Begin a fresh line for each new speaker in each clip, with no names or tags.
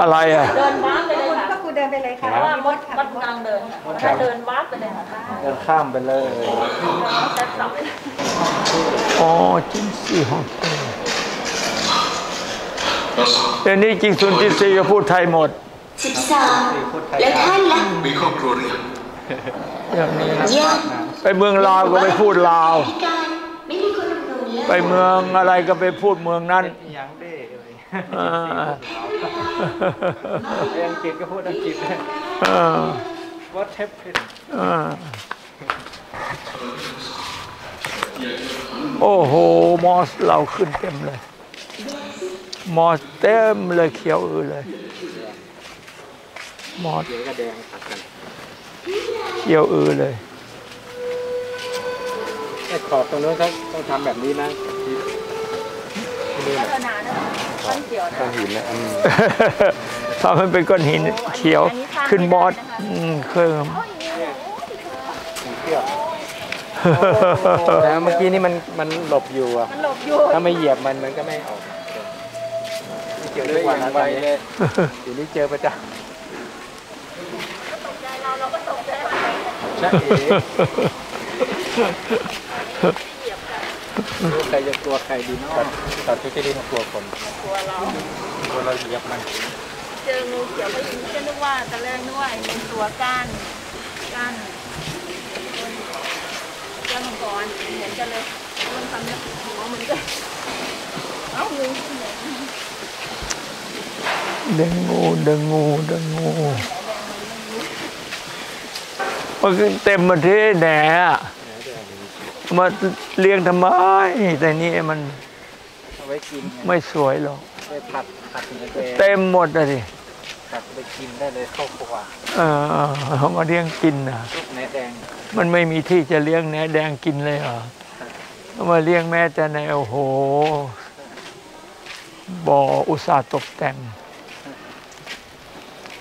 อะไรอะ
เดินว้าร์ปไปเลย
คุณ
ค่ะ
ก็คือเดินไปเลยค่ะ
เพราะว่ามด
ค่ะ
มดกำลังเดินถ้าเดินว้าร์ปไปเลยค่ะ
เดินข้ามไปเลย
แซ่บสับเลย
อ๋อจินซีฮ่องเต้เดี๋ยวนี้จริงซุนจินซีก็พูดไทยหมด
สิบสามแล้วท่านล่ะ
มีครอบครัวหรือยัง
อย่างนี้นะ
ยัง
ไปเมืองลาวก็ไปพูดลาว
พิการไม่มีคนอุดหนุนเลย
ไปเมืองอะไรก็ไปพูดเมืองนั้น
ยัง เด้เลย
อ่า
ไปอังกฤษก็พูดอังกฤษ
อ่า
What happened
อ่าโอ้โห มอสเราขึ้นเต็มเลย มอสเต็มเลยเขียวอือเลย มอส
เดี๋ยวก็แดงผัดกัน
เขียวอือเลย
ไอ้ขอบตรงนู้นเขาต้องทำแบบนี้นะที่ที่นี่
พัฒนานะต้นเขียวนะ
ต้องหินนะอันนี้
ทำให้เป็นก้อนหินเขียวขึ้นมอสอืมเครื่อง
เที่ยวแล้วเมื่อกี้นี่มันมันหลบอยู่อะ
มันหลบอยู่
ถ้าไม่เหยียบมันมันก็ไม่ออกนี่เกี่ยวด้วยวันไปเลยเดี๋ยวนี้เจอประจำ
ตกใจเราเราก็ตกใจมัน
ใช่เอ๋รู้ใครจะกลัวใครดีเนาะตัดทุกที่ดีมากลัวคน
กลัวเรา
กลัวเราเหยียบมัน
เจองูเขียวไปยิงก็นึกว่าตะแรกนึกว่าไอ้เป็นตัวก้านก้านเจ้ามังกรเหมือนกันเลยมันทำเนี่ยหัวเหมือนกันเอ้างู
เดึงงูเดึงงูเดึงงูมันก็เต็มมาที่แหนอะมา เลี้ยงทำไม แต่นี่มัน
เอาไว้กินไง
ไม่สวยหรอก
ไปผัดผัดในแดง
เต็มหมดอะสิ
ผัดไปกินได้เลยเข้าครัว
เออเอามาเลี้ยงกินนะ
ลูกแหนแดง
มันไม่มีที่จะเลี้ยงแหนแดงกินเลยเหรอเอามาเลี้ยงแม้แต่ในโอ้โหบ่ออุตสาห์ตกแต่ง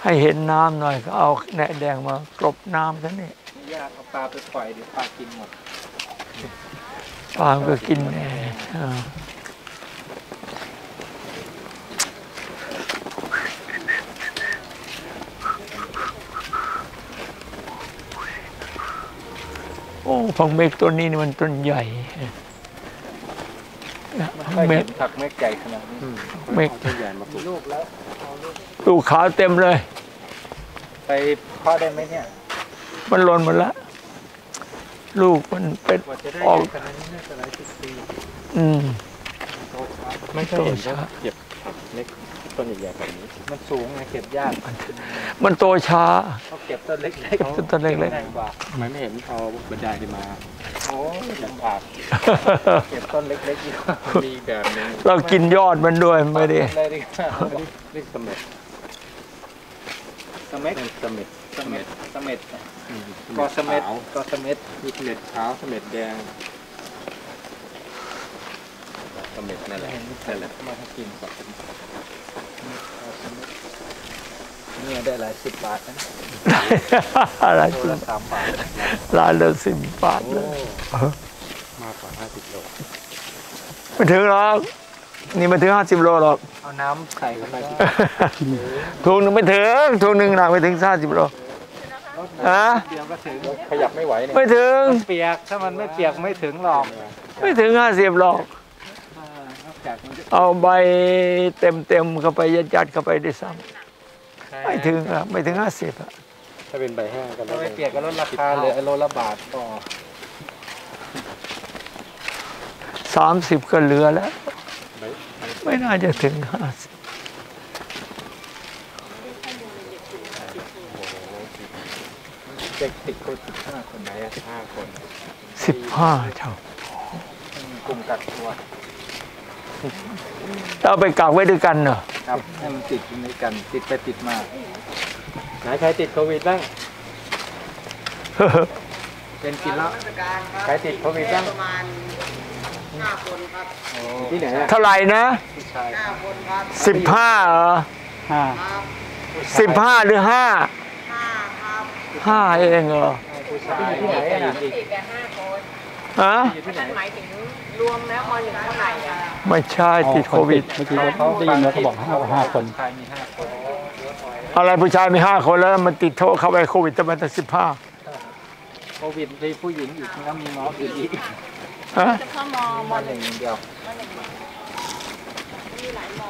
ให้เห็นน้ำหน่อยก็เอาแหนแดงมากรบน้ำซะนี่
ยากเอาปลาไปปล่อยเดี๋ยวปลากินหมด
ปลาก็กินแหน่เออโอ้พังเมกตัวนี้นี่มันต้นใหญ่
มัน
พัง
ค่อย
เม
เห็
ก
นผักเม็ดใหญ่ขนาดนี้
เมก
ตัวใหญ่มาปลูกลูกแล้ว
ลูกขาวเต็มเลย
ไปเพาะได้ไหมเนี่ย
มันหล่นหมดแล้ว ลูกมันเป็น
กว่าจะได้
ออก
ขนาดนี้น่าจะหลายสิบปี
อืม
ไม่เคยเห็น
โตช้า
เก็บเล็กต้นใหญ่ๆแบบนี้ มันสูงไงเก็บยาก
มันโตช้า
เขาเก็บต้นเล็กๆ
เก็บต้นเล็กๆ
ง่ายกว่า
ทำไมไม่เห็นเอาบันไดมา
โอ้ยลำบากเก็บต้นเล็กๆอยู่
มีอีกแบบหนึง
เรากินยอดมันด้วยไม่ได้
เลยดีกว่า
เรียกเสม็ด
สเม็ด
เป็นเสม็ด
สเม็ดสเม็ด
อืม
กอสเม็ด
ขาว
กอสเม็ด
มีเสม็ดขาวเสม็ดแดงเสม็ดนั่นแหละ
เห็น
นั่นแหละ
มาให้กินก่อนเนี่ยได้หลายสิบบาทนะ
อะไร
โล
สิ
ละสามบาท
ร้านละสิบบาทเลย
มากกว่า50โล
ไม่ถึงหรอกนี่ไม่ถึงห้าสิบโลหรอก
เอาน้ำใส่เข้าไป
ถุงหนึ่งไม่ถึงถุงหนึ่งหนักไม่ถึงห้าสิบโล ฮะ
เดียวก็ถึง
ขยับไม่ไหวเนี่ย
ไม่ถึง
เปียกถ้ามันไม่เปียกไม่ถึงหรอก
ไม่ถึงห้าสิบหรอก
อ่านอกจากมันจะ
เอาใบเต็มเต็มๆเข้าไปยัดยัดๆเข้าไปได้ซ้ำไม่ถึงอะไม่ถึงห้าสิบอะ
ถ้าเป็นใบแห้งก็
ถ้า
แล้ว
ไม่
แต่
เปียกก็ลดราคาเหลือโลละบาทก็
สามสิบก็เหลือแล้ว
ใบใบ
ไม่น่าจะถึงห้าสิบ
เด็กติดโควิดสิบห้าคน
ไหนอะห้าคน
สิบห้าเท่าก
ลุ่มกักตัว
เราไปกักไว้ด้วยกันเหรอ
ครับให้มันติดอยู่ในกันติดไปติดมา
ไหนใครติดโควิดบ้าง
เป็นกินแล้ว
ใครติดโควิดบ้าง
โอ้
ที่ไหนอะ
เท่าไหร่นะ
ผู้ชาย
สิบห้าเหรอ
ห้า
สิบห้าหรือห้า ห้าเองเหรอ
ผู้ชายที่ไหนอะ
ติดแค่ห้าคน
ฮะ
นั่นหมายถึงรวมแล้วมหนึ่งเท่าไหร่อะ
ไม่ใช่ติดโควิด
เมื่อกี้เขาได้ยินแล้วเขาบอกห้าห้าคนชายมีห้าคน
อะไรผู้ชายมีห้าคนแล้วมันติดโทษเข้าไปโควิดจะมาตั้งสิบห้า
โควิดมีผู้หญิงอีกแล้วมีหมออื่นอีก
ฮะ
เฉพาะมม
มา
ห
ห
นึ่
นึ่
ง
งเดียว
มีหลายมอ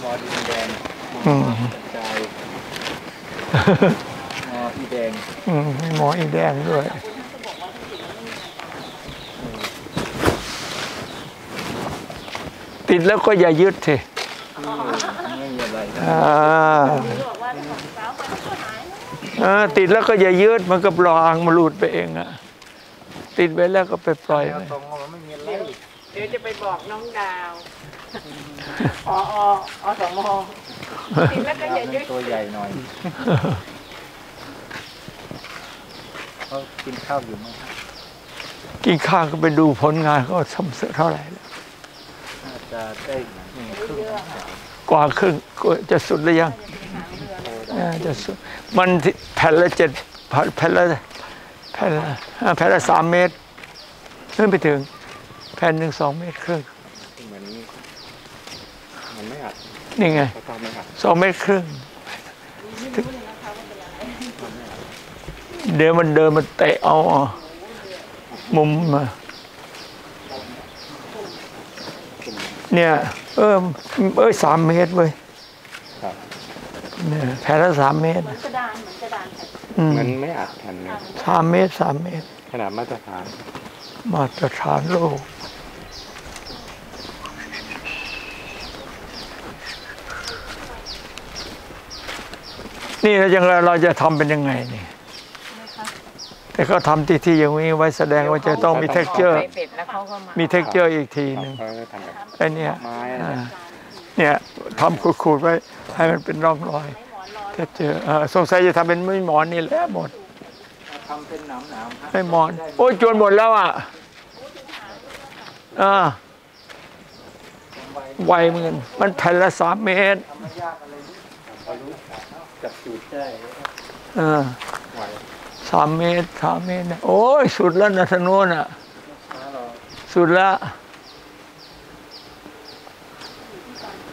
หมอดินแดง
อืม
กระจายหมออีแดง
อืมมีหมออีแดงด้วย ติดแล้วก็อย่ายึดสิ
ไม่มีอะไรนะ
อ่า
บอกว่าของสาวคนก็หาย
เออติดแล้วก็อย่ายึดมันก็ปลางมันหลุดไปเองอะติดไว้แล้วก็ไปปล่อย
แล้ว
ไป
ตรงว่ามันไม่มีอะไร
เดี๋ยวจะไปบอกน้องดาว อออสมติดแล้วก็อย่ายึด
ตัวใหญ่หน่อยเขากินข้าวอยู่มั้งครับ
กินข้าวก็ไปดูผลงานเขาทำเสร็จเท่าไหร่แล้ว
น่าจะได้หนึ่งครึ่ง
กว่าครึ่งก็จะสุดหรือยังอ่าจะสุดมันที่แผ่นละเจ็ดแผ่นละแผ่นละอ่าแผ่นละสามเมตรขึ้นไปถึง แผ่นหนึ่งสองเมตรครึ่ง
เหมือนมันไม่อัด
นี่ไง
เขาทำไม่อัด
สองเมตรครึ่งเดี๋ยวมันเดินมันเตะเอามุมมาเนี่ย เออเอ้ยสามเมตรเว้ย
ครับ
เนี่ยแผ่นละสามเมตร
เหมือนกระดานเหมือนกระดานแผ่น
อืม
มันไม่อัดแผ่นเลย
สามเมตรสามเมตร
ขนาดมาตรฐาน
มาตรฐานโลก นี่เราจะเราจะทำเป็นยังไงนี่แต่เขาทำที่ที่อย่างนี้ไว้แสดงว่าจะต้องมี texture
ไปเสร็จแล้วเขาก็มา
มี texture อีกทีหนึ่ง
เขาจะทำแบบ
ไอ้เนี่ย
ไม้
อ่าเนี่ยทำขูดๆไว้ให้มันเป็นร่องรอย texture สงสัยจะทำเป็นไม่หมอนนี่แหละหมด
ทำเป็นหนามหนามๆครับ
ไม่หมอน โอ้ยจวนหมดแล้วอะอ่าไวเหมือนกันมันแผ่นละสามเมตร
จับจูดได้
อ่า
ไหว
สามเมตรสามเมตรนะโอ้ยสุดแล้วนะทางโน้นอะ สุดละ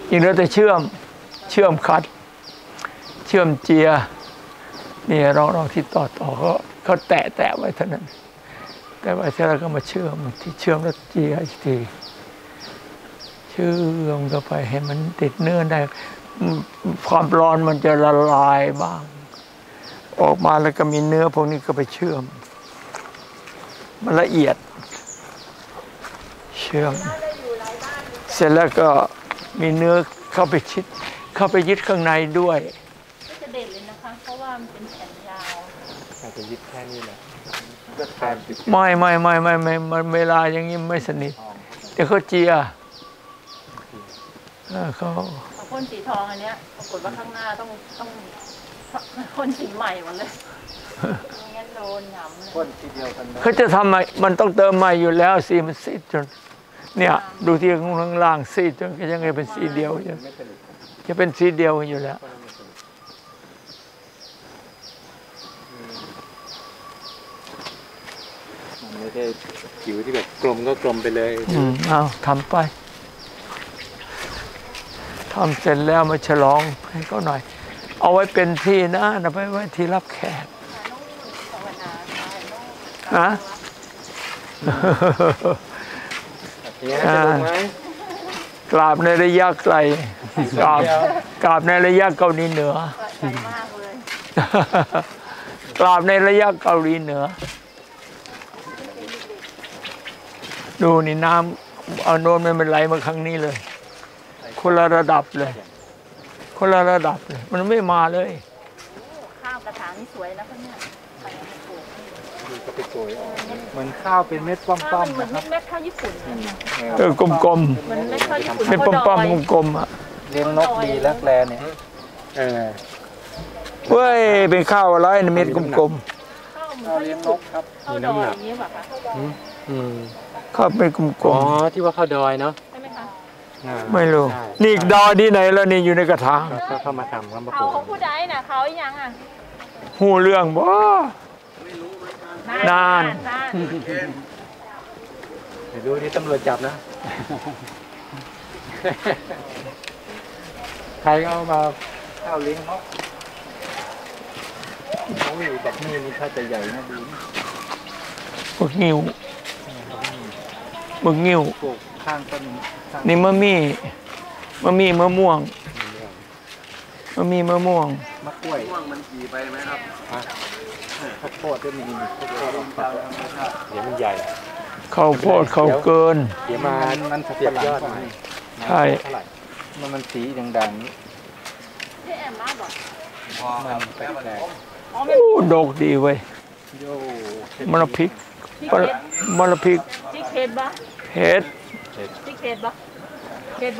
อีกแล้วแต่เชื่อมเชื่อมคัด เชื่อมเจียนี่เราเราที่ต่อต่อเขาเขาแตะแตะไว้เท่านั้น แต่ว่าเสร็จแล้วก็มาเชื่อมที่เชื่อมแล้วเจียอีกทีเชื่อมเข้าไปให้มันติดเนื้อได้อืม ความร้อนมันจะละลายบ้าง ออกมาแล้วก็มีเนื้อพวกนี้ก็ไปเชื่อม มันละเอียด เชื่อม เสร็จแล้วก็มีเนื้อเข้าไปชิด เข้าไปยึดข้างในด้วย
ก็จะเด็ดเลยนะคะเพราะว่ามันเป็นแผ่นยาว
อาจจะยึดแค่นี้แหละก็แทนติด
ไม่ไม่ไม่ไม่ไม่มันเวลาอย่างนี้ไม่สนิทเดี๋ยวเขาเจียเออเขา
เอา พ่นสีทองอันเนี้ยปรากฏว่าข้างหน้าต้องต้องพ่นสีใหม่หมดเลยไม่งั้นโดนหยำเลย
พ่นทีเดียวกันได้
เขาจะทำไมมันต้องเติมใหม่อยู่แล้วสีมันซีดจน เนี่ย ดูที่ข้างล่างซีดจนก็ยังไงเป็นสีเดียวอยู่
ไม่สนิท
จะเป็นสีเดียวอยู่แล้ว
มันไม่ได้ผิวที่แบบกลมก็กลมไปเลย
อืมเอาทำไป ทำเสร็จแล้วมาฉลองให้เขาหน่อย เอาไว้เป็นที่นะนะไปไว้ที่รับแขกนะ
อย่างนี้จะลงไหม
กราบในระยะไกลกราบกราบในระยะเกาหลีเหนือ
ใหญ่มากเลย
กราบในระยะเกาหลีเหนือ ดูนี่น้ำเอาโนนมันเป็นไหลมาครั้งนี้เลย คนละระดับเลย คนละระดับเลย มันไม่มาเลย
ข้าวกระถางนี่สวยนะคะเนี่ยไปเอามาปลูก
ดูก็ไปโกยออกเหมือนข้าวเป็นเม็ดป้
ข้าว
อม
มันเหมื
ๆ
อน
นะครับ
เม็ดข้าวญี่ปุ่นเลยนะ
เออกลม
เหมือนเม็ดข้าวญี่ปุ่น
ๆเป็นป้อมๆกลมๆอะ
เลี้ยงนกดีลักแลเนี่ยเออ
เว้ยเป็นข้าวอะไรเม็ดกลม
ข้าวเหมือนข้าว
เลี้ย
ญี่
งน
ปุ่น
กครับ
ข้าวดอยอย่างนี้แบบค่ะ
อืม
ๆข้าวเป็นกล
อ๋อ
ม
ที่ว่าข้าวดอยเนาะ
ใช่ ไหมคะ
อ่า
ๆไม่รู้
ใช่
นี่อีกดอยที่ไหนแล้วนี่อยู่ในกระถาง
ก็เข้ามาทำเข้ามาป
เขา
ลูก
ของผู้ใดน่ะเขาอีหยังอะ
หูเรื่องบ่นาน
นาน
เดี๋ยวดูที่ตำรวจจับนะ ใครเอามาข้าวเลี้ยงนกโอ้ยแบบนี้นี่ถ้าจะใหญ่นะดูนะ
พวกงิ้วพวกงิ้ว
ปลูกข้างต้นข้าง
นี่มะมี่มะมี่มะม่วงมะมี่มะม่วง
มะกล้วยม่วงมันกี่ไปไหมครับข้าวโพดก็มีข้าวโพดเดี๋ยวมันใหญ่
ข้าวโพดข้าวเกิน
เดี๋ยวมันมันเสียบยอดมา
ใช่
เท่าไหร่มันมันสีดังๆนี้
พี่แอมมาบอก
มันแปลก
อ๋อไม่
โอ้ดกดีเว้ย
ๆโย่
มะละพริก
พี่
มะ
เค
ละ
ส
มะละพริก
พี่เคสปะ
เห็ด
พี่เคสปะเคสปะ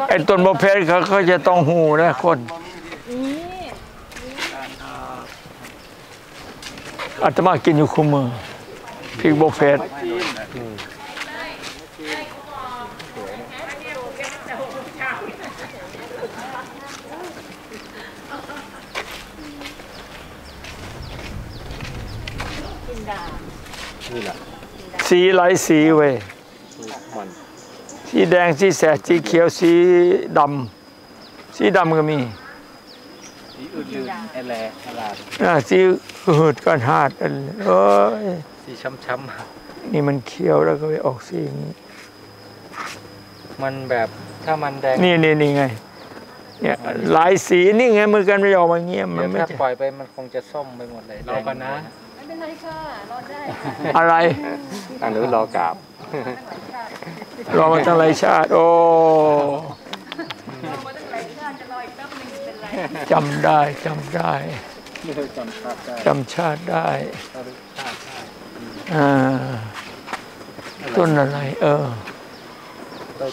ไอ้ต้นมะเพชรเขาเขาจะต้องหูนะคน
นี่
อาตมากินอยู่คุมมือพริกบกเพชร
กินดา
นี่แหละ
สีหลายสีเว้ย
มัน
สีแดงสีแสดสีเขียวสีดำสีดำก็มี
สีอื่นๆแอลแลอลาด
อ่าสีหืดกันหาดอันเอ้ย
สีช้ำ
นี่มันเขียวแล้วก็ไปออกสีอย่างนี้
ๆมันแบบถ้ามันแดง
นี่นี่นี่ไงเนี่ยหลายสีนี่ไงมือกันไม่ออกมาเงี้ยมั
เดี๋
น
ยว
ไม่
ถ้า
ใช่
ปล่อยไปมันคงจะส้มไปหมดเลยรอกันนะ
ไม่เป็นไรค่ะรอได้
อะไร
อันนี้รอกราบ
รอมาตั้งหลายชาติ โอ้จำได้จำได้
ไม่เคยจำภาพได้
จำชาติได้
ชาติชาติชาติ
อ่าต้นอะไร เออ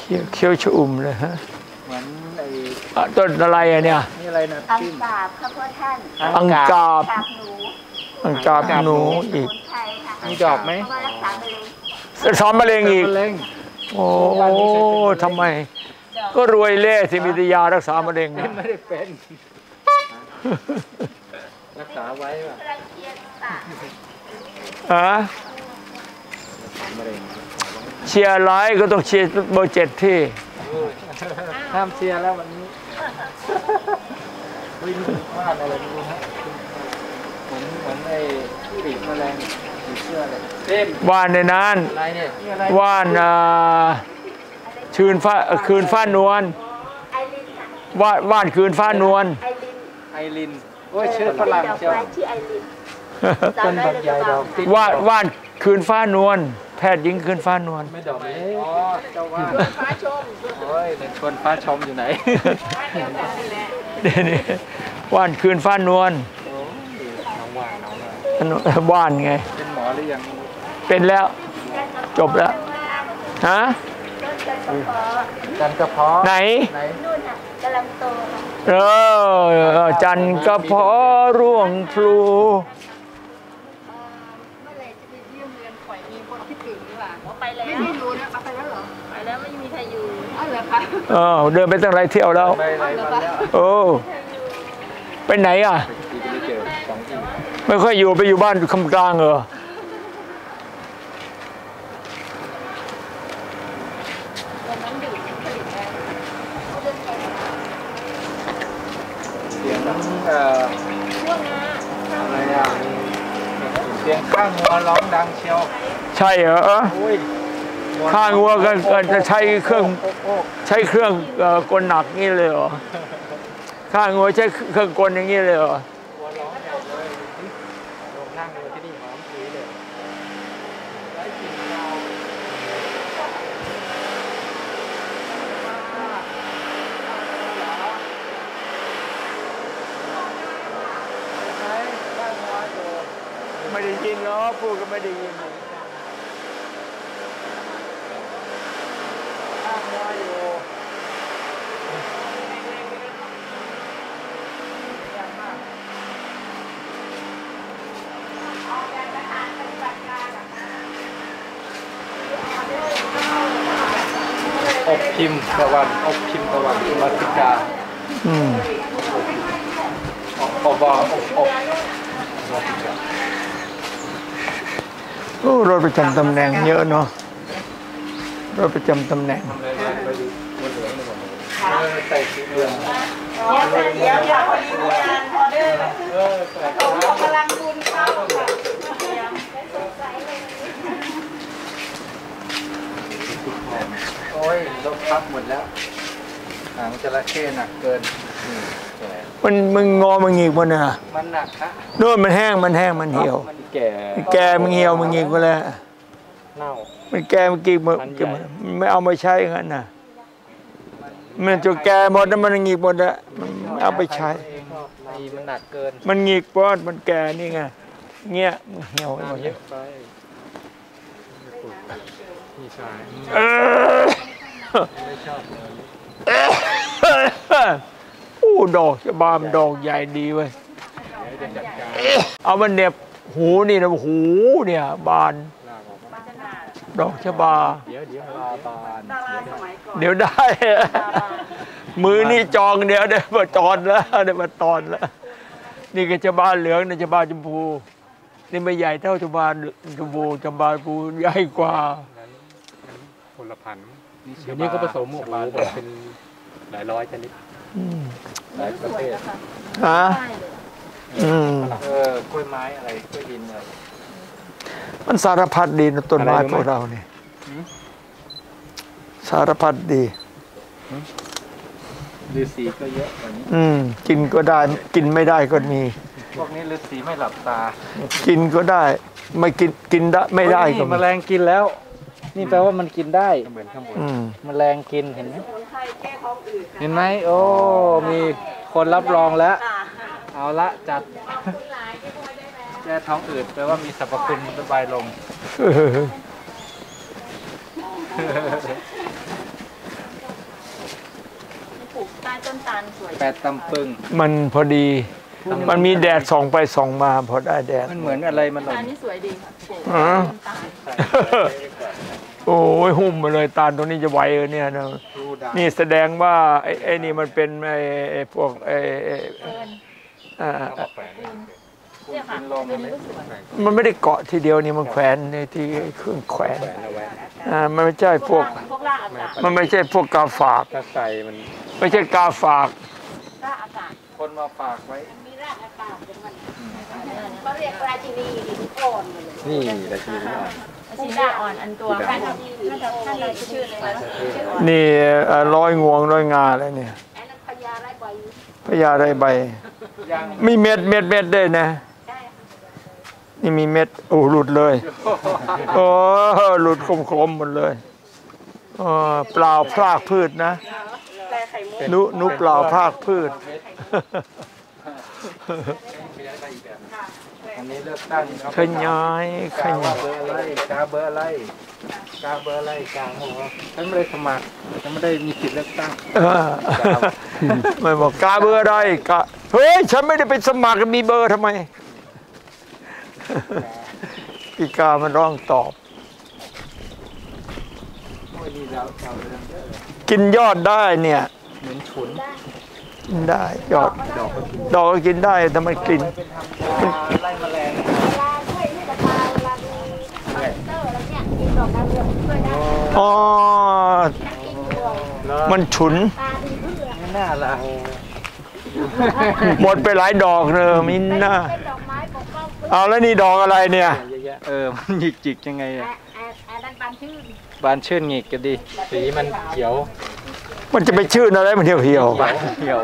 เขียวเขียวชอุ่มเลยฮะ
เหมือนไอ้
อะต้นอะไรอะเนี่ย
นี่อะไรนะ
อัง
ปิ้ม
กาบค่ะพ่อท่าน
อังกาบ
กาบหนู
อังกาบหนูอีก
สมุนไพรค่ะ
มีดอกไหม
เพราะว่ารักษามะเร็ง
ซ้อมมะเร็งอีก
มะเร็ง
โอ้ทำไม ก็รวยเล่สิมีแตยารักษามะเร็งอะ
ไม่ได้เป็น รักษาไว้ป่ะ
รังเกียจค่ะ
ฮะ
มะเร็ง
เชียร์ไลท์ก็ต้องเชียร์เบอร์เจ็ดที่
ห้ามเชียร์แล้ววันนี้วิ่งพลาดอะไรไม่รู้ฮะเหมือนเหมือนไอ้ปีกแมลง ปีกเสื้อเลยเต็ม
ว่านในนั้น
อะไรเนี่ยนี่อะไร
ว่านอ่าคืนฟ้าคืนฟ้านวล
ไอรินค่ะ
ว่านว่านคืนฟ้านวล
ไอริน
ไอรินโอ้ยชื่อฝรั่ง
ดอก
เชียว
ไม้ชื่อไอริน
ต้นแบบใหญ่ดอกติด
ว่านว่านคืนฟ้านวลแพทย์หญิงคืนฟ้านวล
ไม่ดอกเล็กอ๋อเจ้าว่าฟ้าชมโอ้ยเดินชวนฟ้าชมอยู่ไหน
นี่นี่ว่านคืนฟ้านวล
โอ้ยน้องว่าน้องว่า
ว่านไง
เป็น หมอหรือยัง
เป็นแล้ว จบแล้วฮะ
ต้นจันทร์กระเพาะ
จันกระเพาะ
ไหน
ไหน
นู่นค่ะกำลังโตค่ะ
เออจันทร์กระเพาะร่วงพลู
เมื่อไหร่จะไปเยี่ยมเรียนข่อยมีคนคิดถึงหรือเปล่าว่าไปแล้วไม่ได้อยู่นะไปแล้วเหรอไปแล้วไม่มีใครอยู่อ้าวเหรอคะ
เออเดินไปตั้งหลายเที่ยวแล้ว
ไปหลายวันแล้ว
โอ้ไปไหนอะ
ทีไม่เจอสองที
ไม่ค่อยอยู่ไปอยู่บ้านคำกลางเหรอ
เสียง เอ่ออะไรอะเสียงข้างหัวร้องดังเชียว
ใช่เหรอ
โอ้ย
ข้างวัวก็ก็จะใช้เครื่องใช้เครื่องกลหนักนี่เลยเหรอข้างวัวใช้เครื่องกลอย่างนี้เลยเหรอ
หัวร้องใหญ่เลยลงนั่งเลยที่นี่หอมฉุยเลย
ได้ยินเนาะพูดก็ไม่ได้ยิน
ข้างหัวอยู่อบพิมพ์ตะวันอบพิมพ์ตะวันมาติกา
อืม
อบอบอบอบมาติกา
โอ้รถประจำตำแหน่งเยอะเนาะรถประจำตำแหน่ง
เหลืองเลยก่อนเออใส่สีเหลือง
เดี๋ยวเดี๋ยวเดี๋ยวพอดีมีงานออเดอร์
ออใส่
ผมกำลังบุญเข้าค่ะ
โอ้ยลบพับหมดแล้ว หางจระเข้หนักเกิน
มันมึงงอมึงงีกมันน่ะ
มันหนักฮะ
โน่นมันแห้งมันแห้งมันเหี่ยว
มันแก่
แกมึงเหี่ยวมึงงีกไปแล้ว
เน่า
มันแกมันกีกมัน
มันใหญ่
มันไม่เอามาใช้อย่างนั้นน่ะมันจะแกหมดแล้วมันงีกหมดแล้วมันไม่เอาไปใช้
เองนี่มันหนักเกิน
มันงีกเพราะมันแกนี่ไงเงี้ยมันเหี่ยวไปหมด
น้ำเย
เลย
อะไปพี่ชาย
เออ ดอกจะบานดอกใหญ่ดีเว้ย
เดี๋ยวจะจัดการ
เอามันเหน็บหูนี่นะหูเนี่ยบาน
ลากออกมา
ดอกชะบา
เดี๋ยวเดี๋ยวลาบาน
ดาราสมัยก่อน
เดี๋ยวได้ มือนี่จองเดี๋ยวได้มาตอนแล้วได้มาตอนแล้วนี่ก็จะบานเหลืองนี่จะบานชมพูนี่ไม่ใหญ่เท่าจะบานชมพูจะบานชมพูใหญ่กว่า
ผลพันธุ์
นี่
เดี๋ยวนี้ก็ผสมโอ้โหแบบเป็นหลายร้อยชนิด
อืม
หลายประเภท
ฮะ
ได้เลย
อืม
เออกล้วยไม้อะไรกล้วยดินอะไร
มันสารพัดดีนะต้นไม้
อะไรรู้ไหม
พวกเราเนี่ย
หืม
สารพัดดี
ฤาษีก็เยอะกว่านี้
อืม กินก็ได้ กินไม่ได้ก็มี
พวกนี้ฤาษีไม่หลับตา
กินก็ได้ ไม่กิน กินได้ไม่ได้ก็
นี่
มี
แมลงกินแล้ว นี่แปลว่ามันกินได้
เหมือนข้างบน
อืม
แมลงกินเห็นไหมเห็นไหมโอ้มีคนรับรองแล้วเอาละจัดแก้ท้องอืดแปลว่ามีสรรพคุณระบายลง
เออ
ปลูกใต้ต้นตาลสวย
แปดตำปึง
มันพอดี มันมีแดดส่องไปส่องมาพอได้แดด
มันเหมือนอะไรมันหล่
ตาล
น
นี่สวยดีค่ะปลูก
อ๋อ
ต้นตาล
โอ้ยหุ้มมาเลยตาลตัวนี้จะไหวเออเนี่ยนะ
รูดา
นี่แสดงว่าไอ้ไอ้นี่มันเป็นไอ้ไอ้พวกไอ้ไอ้
เอิญ
อ่า
เนี่ยค่ะ
กินลม
เป็
มันนไม่
ลูกสวน
มันไม่ได้เกาะทีเดียวนี่มันแขวนในที่เครื่องแขวนอ่ามันไม่ใช่พวก
พวกรากอากาศ
มันไม่ใช่พวกกาฝาก
ถ้าใส่มัน
ไม่ใช่กาฝาก
รากอากาศ
คนมาฝากไว้
มีรากอากาศของมัน
เนี่ย
เขาเรียกราชินีหินอ่อนมาเลย
นี่ราชินี อ่อน
สีดาอ่อนอันตัวท่านท่านท่านอะไรชื่ออะไรนะชื่ออ่อน
นี่เอ่อร้อยงวงร้อยงาอะไรเนี่ย
ไอ้นั่นพญาไรใบ
พญาไรใบ
ยัง
มีเม็ดเม็ดเม็ดด้วยนะ
ได้
นี่มีเม็ดโอ้หลุดเลยโอ้หลุดคมๆหมดเลยเออเปล่าพรากพืชนะ
แต่ไข่มุก
นุนุเปล่าพรากพืช
อันนี้เลือกตั้งครับ
ขยายข
กาว่ายา
ย
เบอร์อะไรกาเบอร์อะไรกาเบอร์อะไรกาหัวฉันไม่ได้สมัครฉันไม่ได้มีสิทธิ์เลือกตั้ง
เออไม่บอกกาเบอร์อะไรกาเฮ้ย ฉันไม่ได้ไปสมัครมีเบอร์ทำไมอีกามันร้องตอบ
โอ้ยนี่แล้วชาวเรื่องเยอะ
กินยอดได้เนี่ย
เหมือนฉุน
กินได้ยอดดอกก็กินได้แต่มันกลิ่น
เป็นทำยาไล่แมลง
เวลาช่วยให้กระตายเวลามีคอมพิวเตอร์อะไรเนี่ยกินดอกดาวเรืองช่วยได้
อ๋อ
กินดวง
มันฉุน
ตาดีเพื่อ
ไม่น่าละ
หมดไปหลายดอกเลยมินน่า
เป็นดอกไม้ปกป้องเพื่อ
เอาแล้วนี่ดอกอะไรเนี่ย
เยอะแยะเออ มันหยิกจิกยังไงอะ
แอแอดันปานชื่น
บานชื่นหงิกกันดิ
สีมันเขียว
มันจะไปชื่ออะไรมันเหี่ยวเหี่ยว
บานเหี่ยว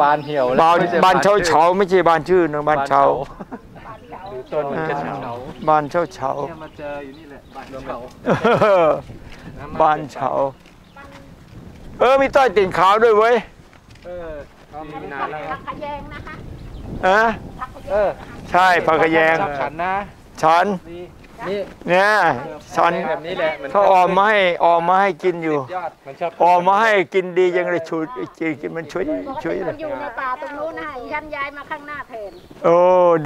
บานเหี่ยว
ๆบาน
ไม่ใช่
บานเฉา
ชื่
เฉาๆไม่ใช่บานชื่อนะบานเฉา
หรือต้นมันจะเฉา
บานเฉาเฉา
เนี่ยมาเจออยู่นี่แหละบานเฉา
ๆบานเฉาเออมีต้อยติ่งขาวด้วยเว้ย
เออเอามี
นานแล้ว
พักขยงนะคะ
อะ
พักขย
เองอ
ใช่ผักกะแยง
ชอบฉันนะ
ฉัน
ดี นี่
เนี่ยฉัน
แบบนี้แหละมัน
เขาออมมาให้ออมมาให้กินอยู่
ยอด
มันชอบ
ออมมาให้กินดียังเลยช่วยกินมันช่วย
ปก
ช่วย
ติ
เล
มั
ย
นอยู่ในป่าตรงนู้นนะคะยันย้ายมาข้างหน้าแทน
โอ้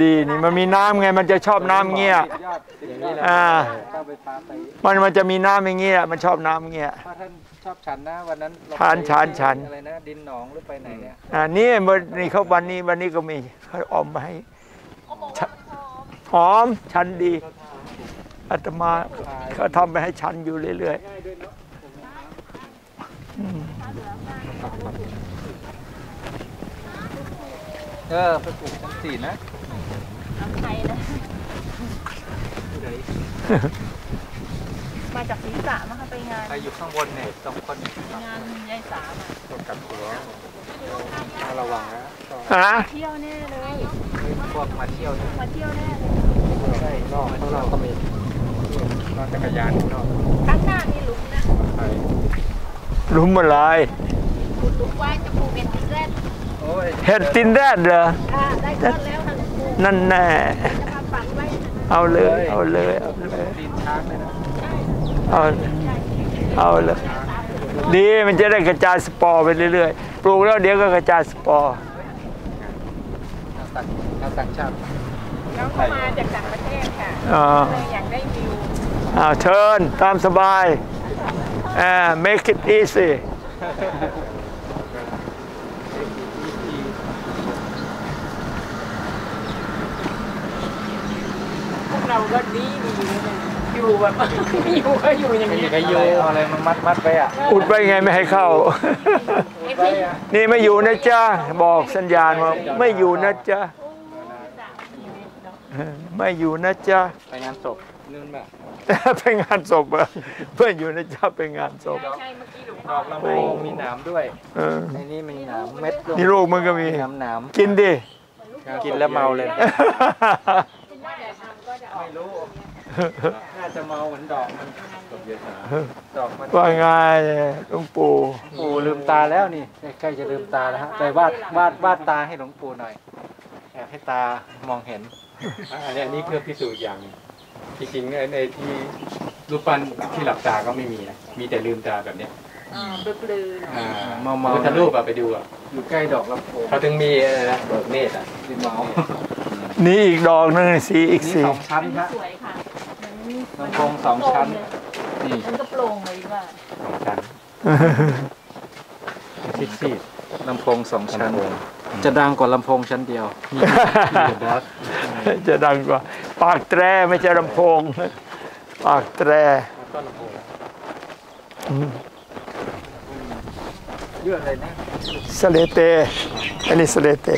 ดีนี่มันมีน้ำไงมันจะชอบน้ำเงี้ย
ยอดอย่างนี้แหละ
อ่า
เข้าไปพาไป
มันมันจะมีน้ำอย่างเงี้ยมันชอบน้ำเงี้ย
ถ้าท่านชอบฉันนะวันนั้นเรา
ฉัน
ไป
ฉันฉัน
อะไรนะดินหนองหรือไปไหนเนี่ย
อ่านี่วันนี่เขาวันนี้วันนี้ก็มีเขาออมมาให้ชะหอมชันดี อาตมาเขาทำไปให้ชันอยู่เรื่อยๆอืม
เออไปปลูกชั้นสี่นะ
น้ำไทยนะมาจากศีรษะมั้งคะไปงาน
ใครอยู่ข้างบนเนี่ยสองคน
งานยายสามอะ
ต้องกลับหัวต้องระวังนะต้อง
ฮะ
เที่ยวแน่เลย
พวกมาเที่ยวเนี่ย
มาเที่ยวแน่เลย
ใช่นอกข้างนอกก็มี นอกจักรยานข้างนอก
ข้างหน้ามีหลุมนะ
ไป
หลุมอะไร
ขุดหลุมไว้จะปลูกเป็นตีนแรด
โอ้ย
เห็ดตีนแรดเหรอ
อ่าได้ต้นแล้วค่ะหลวงปู่
นั่นแน่
จะมาฝังไว้นะ
เอาเลยเอาเลยเอาเลย
ดินช้างเลยนะ
เอาเอาเลยดีมันจะได้กระจายสปอร์ไปเรื่อยๆ ปลูกแล้วเดี๋ยวก็กระจายสปอร์
ต่างชาวต่างชาติ
น้องเข้ามาจากต่างประเทศค่ะ
อ่า
เลยอยากได้วิว
อ่าเชิญตามสบายอ่า make it easy
พวกเราก็ดีดีเลยอยู่แบบอยู่ก็อยู่อย่าง
ไม่
นี้
มีใครอยู่เอาอะไรมามัดมัดไว้อะ
อุดไปไงไม่ให้เข้า นี่ไม่อยู่นะจ๊ะ บอกสัญญาณว่าไม่อยู่นะจ๊ะ ไม่อยู่นะจ๊ะ
ไปงานศพ นู่นแบบ
ไปงานศพเหรอเพื่อนอยู่นะจ๊ะไปงานศพ
ใช่เมื่อกี้หลวง
ด
พ่อ
อกลำโพงมีหนามด้วย
เออ
ในนี้มีหนามเม็ดด้วย
นี่ลูกมันก็มี
หนามหนาม
กินดิ
กินแล้วเมาเลยไม่รู้น่าจะเมาเหมือนดอกมันดอกมัน
ว่าไงหลวงปู่
ปู่ลืมตาแล้วนี่ใกล้ๆจะลืมตาแล้วฮะแต่วาดวาดวาดตาให้หลวงปู่หน่อยอยากให้ตามองเห็น
อันนี้อันนี้คือพิสูจน์อย่างหนึ่ง จริงๆในในที่รูปปั้นที่หลับตาก็ไม่มีนะมีแต่ลืมตาแบบเนี้ย
อ่าเบลือ
อ่า
เมาเมา
พุทธรูปอะไปดูอะ
อยู่ใกล้ดอกลำโพง
เขาถึงมีอะไรนะเบิกเนตรอะ
ดินเมา
นี่อีกดอกหนึงสีอีก
นี่
สี
สองชั้น
ๆ
ฮะ
สวยค่ะเหมือน
ลำโพงสองชั้นนี่
มันก็โปร่งเลยว่า
สองชั้น
ซีดซีดลำโพงสองชั้น จะดังกว่าลำโพงชั้นเดียว
บอส
จะดังกว่า ปากแตรไม่ใช่ลำโพง ปากแตร
ต้นลำโพง
อืม
เยอะเลยนะ
สเลเตอันนี้สเลเต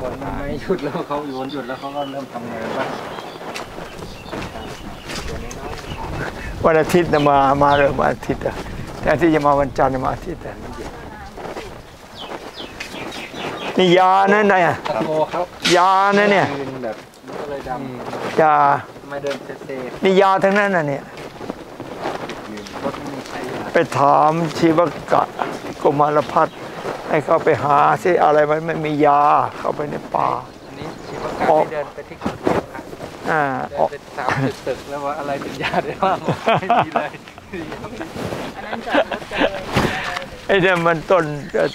คนมันไม่หยุดแล้วเขาอยู่วนหยุดแล้วเขาก็เริ่มทำงานบ้าง
วันอาทิตย์นะมามาเริ่มวันอาทิตย์อะแทนที่จะมาวันจันทร์มาอาทิตย์อะ นี่ยานะเนี่ย
ตะโกครับ
ยานะเนี่ย
ยืนแบบก็เลยด
ยาำ
ไม่เดินเซๆ
นี่ยาทั้งนั้นน่ะเนี่ย
รถไม่มีใครอยู่
ไปถามชีวกะกมารพัฒน์ให้เขาไปหาสิอะไรมันไม่มียาเข้าไปในป่า
อันนี้ชีวกะที่เดินไปที่กรุงเทพครับ
อ่า
เดิ
ออนก
ไปสามตึกตึกแล้วว่าอะไรเป็นยาได้บ้างไม่มีเลย
อันนั้นจอดรถกันเลย
ไอ้เนี่ยมันต้น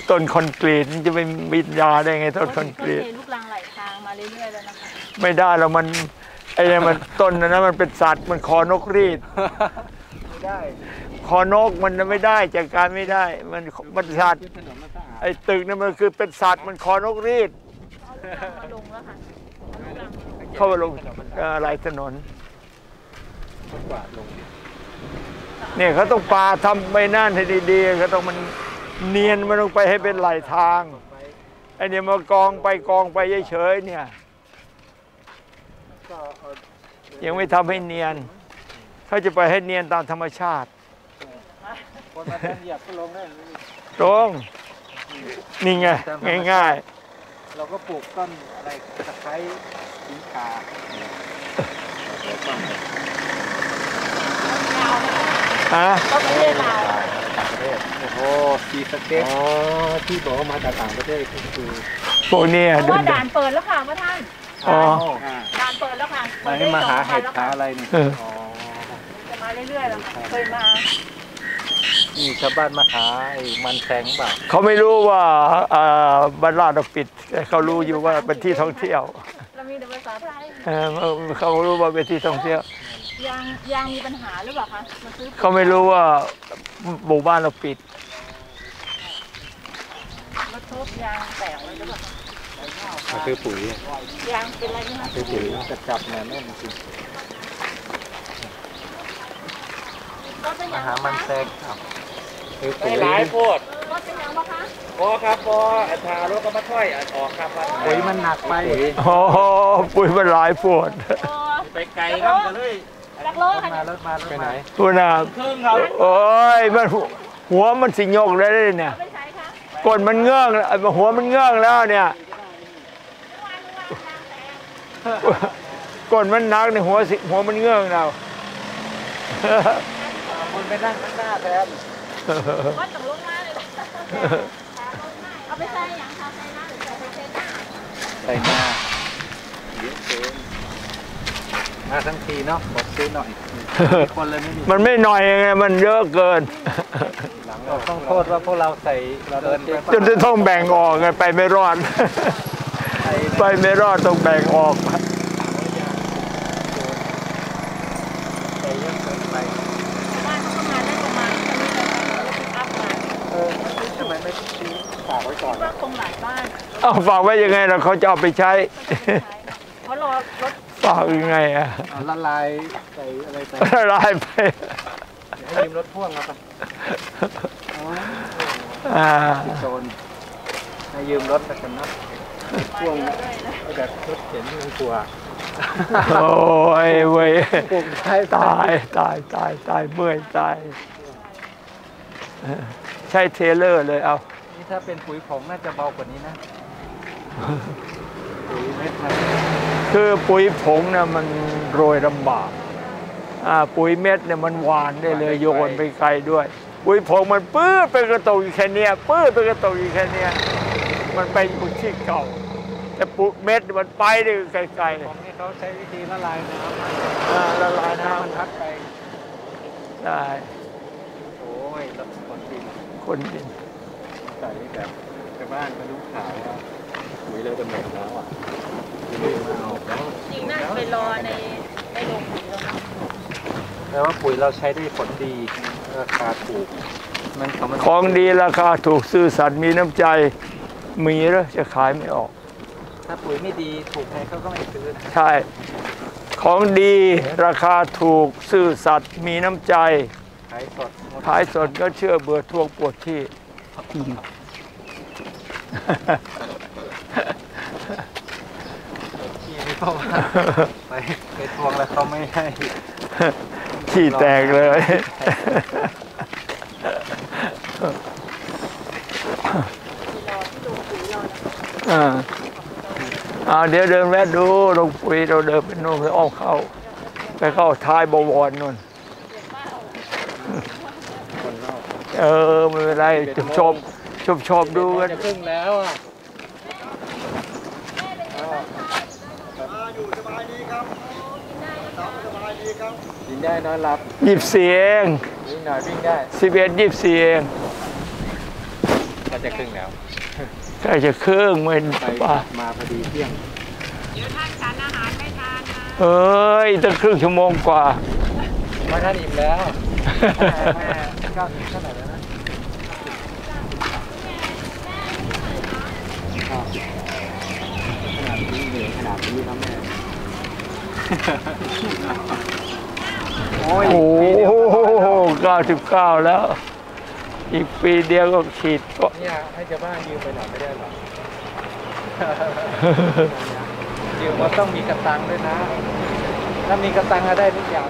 ต้นคอนกรีตมันจะไปมียาได้ไงต้นคอนกรีต
เทลูกรังไหลทางมาเรื่อยๆแล้วนะคะ
ไม่ได้แล้วมันไอ้เนี่ยมันต้นนั้นมันเป็นสัตว์มันคอนกรีด
ไม่ได้
คอนกมันไม่ได้จัดการไม่ได้ มันมันสัตว์
ถนนมันสะอาด
ไอ้ตึกนั่นมันคือเป็นสัตว์มันคอนกรีด
เอาลูกรังมาลงแล้วค่ะเอาลูกรังมาลง
เข้าไปลงเอ่อไหลถนน
กวาดลง
เนี่ยเขาต้องปาทำใบหน้าให้ดีๆเขาต้องมันเนียนมันลงไปให้เป็นไหลทางไอ้เนี่ยมากองไปกองไปเฉยๆเนี่ยยังไม่ทำให้เนียนเขาจะไปให้เนียนตามธรรมชาติ
คนมาเหยียบก็ลงได้
ตรงนี่ไงง่ายๆ
เราก็ปลูกต้นอะไรตะไคร้สีขา
ฮะ
ก็ประเทศเรา
โอ้โหสีสเก็ต
อ๋อที่บอกว่ามาจากต่างประเทศก็คือ
พวกเนี้
เพราะว่าด่านเปิดแล้วค่ะพระท่าน
อ๋อ
อ่า
ด่านเปิดแล้วค่ะ
อันนี้มาหาเห็ดหาอะไรนี่
เออ
อ๋อ
จะมาเรื่อยๆแล้วค่ะเคยมา
นี่ชาวบ้านมาหาไอ้มันแสงเปล่า
เขาไม่รู้ว่าอ่าบ้านลาดเราปิดแต่เขารู้อยู่ว่าเป็นที่ท่องเที่ยว
เรามีแต่ภาษาไทย
เออเขารู้ว่าเป็นที่ท่องเที่ยว
ยางยางมีปัญหาหรือเปล่าคะมาซื้อ
เขาไม่รู้ว่าหมู่บ้านเราปิด
รถทุบยางแตกเลยหรือเปล่าคะ
มาซื้อปุ๋ย
ยางเป็นอะไรไหมคะ
ซื้อปุ๋ย
จะจับแน่นแน่นจริง
รถเป็นห
มา
ยัง
หามันแทรกครับคือ
ได้
ปุ๋ย
หลายโพด
รถเป็นหยังบ่คะ
พอครับพออัตรารถก็มาถ้อยออกครับว่า
ปุ๋ยมันหนักไป
โอ้โหปุ๋ยมันหลายปวด
โอ้
ไปไกลครับก็เลย
รักโล
รถ
ค่ะ
มารถมารถ
ไปไหน
มา
พูดนะ
ครึ่งครับ
โอ้ยมันหัวมันสิโยกได้เลยเนี่ย
เป็นใช้คะ
ก้นมันเงื่องแล้วหัวมันเงื่องแล้วเนี่ยก้นมันหนักในยหัวสิหัวมันเงื่องแล้ว
คนไปนั่งข้างหน้าแทน
วัดตกลงมาเลยเอาไปใส่หยังคะใส่หน้าหรือใส่ไปใส่หน้า
ใส่หน้า มาทั้งทีเนาะบอกซื้อหน่อยคนเลยไม่มี
มันไม่หน่อยไงมันเยอะเกิน
หลังเราต้องโทษว่าพวกเราใส่เกินไป
จนจะต้องแบ่งออกไงไปไม่รอด
ใส่
ไปไม่รอดต้องแบ่งออก
ใส่เยอะเกินไป
บ้านเขาก็มาได้ประมาณนี้เราปิกอัพมา
เออทำไมไม่ทิ้งฝากไว้ก่อน
ว่าคงหลายบ้าน
เอาฝากไว้ยังไงเราเขาจะเอาไปใช้
เพราะรอ รถ
ฝากยังไงอะ
เอาละลายใส่อะไรใส่
ละลายไป
เดี๋ยวให้ยืมรถพ่วงมาปะ
อ่า
โจรให้ยืมรถไปกันนะพ่วงเอาแบบรถเข็นที่มันกลัว
โอ้ยเว้ย
ปลูกได้
ตายตายตายตายเมื่อยตายใช่เทเลอร์เลยเอา
นี่ถ้าเป็นปุ๋ยผงน่าจะเบากว่านี้นะปุ๋ยเม็ดมัน
คือปุ๋ยผงเนี่ยมันโรยลำบากอ่าปุ๋ยเม็ดเนี่ยมันหวานได้เลยโยนไปไกลด้วย ปุ๋ยผงมันปื้ดไปกระตกอยู่แค่เนี้ยปื้ดไปกระตกอยู่แค่เนี้ยมันไปอยู่ที่เก่า แต่ปุ๋ยเม็ดมันไปได้ไกลๆเลย
ผมนี่เขาใช้วิธีละลายน้ำ
อ่าละลาย
น้ำมัน
น้ำ
พัดไป
ได้
โอ้ยแล้วคนดิน
คนดิน
ใส่แบบชาวบ้านก็รู้ข่าวว่าปุ๋ยเราจะหมดแล้วอะจะรีบมาเอาแล้ว
จริงน่าจะไปรอในในโรงปุ๋ยแล้วนะ
แต่ว่าปุ๋ยเราใช้ได้ผลดีราคาถูกมันเขามัน
ของดีราคาถูกซื่อสัตย์มีน้ำใจมีแล้วจะขายไม่ออก
ถ้าปุ๋ยไม่ดีถูกใครเขาก็ไม่ซื้อนะ
ใช่ ของดีราคาถูกซื่อสัตย์มีน้ำใจ
ขายสดหมด
ขายสดก็เชื่อเบื่อทวงปวดที่
ที่นี่ เพราะว่าไปไปทวงแล้วเขาไม่ให้
ขี้แตกเลย อ่าอ่าเดี๋ยวเดินแวะดูลงปุ๋ยเราเดินไปโน่นไปอ้อมเข้า ไปเข้าท้ายบวรนู่น เออไม่เป็นไรชมชมชมชมดูกัน
จะครึ่งแล้วอะ ได้นอนหลับ
ยิบเสียง
นิดหน่อยวิ่งได้
สิบเอ็ดยิบเสียง
ก็จะครึ่งแล้ว
ใกล้จะครึ่งมัน
ไป
ป่ะ
มาพอดีเที่ยง
เอ้ยตั้งครึ่งชั่วโมงกว่า
ว่าท่านอิ่มแล้วแม่เก้าสิบเท่าไหร่แล้วนะอ้าวขนาดนี้เหนื่อยขนาดนี้นะแม่
99 แล้ว อีกปีเดียวก็ฉีด
เนี่ยให้ชาวบ้านยืมไปหน่อยไม่ได้หรอยืมก็ต้องมีกระตังด้วยนะ ถ้ามีกระตังก็ได้ทุกอย่าง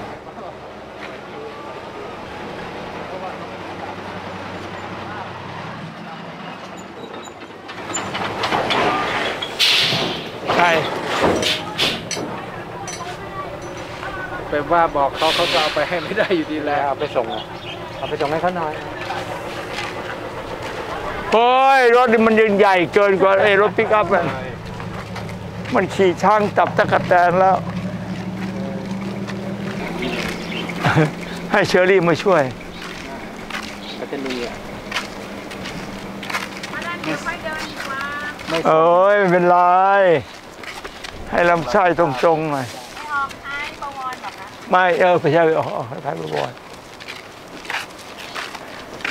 ว่าบอกเขาเขาก็เอาไปให้ไม่ได้อยู่ดีแล้ว
เอาไปส่งอะเอาไปส่งให้เขาหน่อย
เฮ้ยรถนี่มันยังใหญ่เกินกว่าไอ้รถปิกอัพมันมันขี่ช่างจับตะกะแตนแล้ว ให้เชอรี่มาช่วย
ก็จะมีอะ
ไม่
เอ้ยไม่เป็นไรให้ลำไส้ตรงๆหน่อย
ไม่
เออไม่ใช่อ๋อท้ายบอย